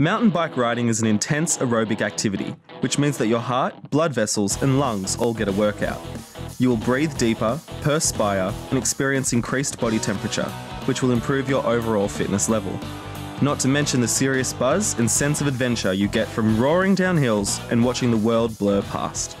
Mountain bike riding is an intense aerobic activity, which means that your heart, blood vessels, and lungs all get a workout. You will breathe deeper, perspire, and experience increased body temperature, which will improve your overall fitness level. Not to mention the serious buzz and sense of adventure you get from roaring down hills and watching the world blur past.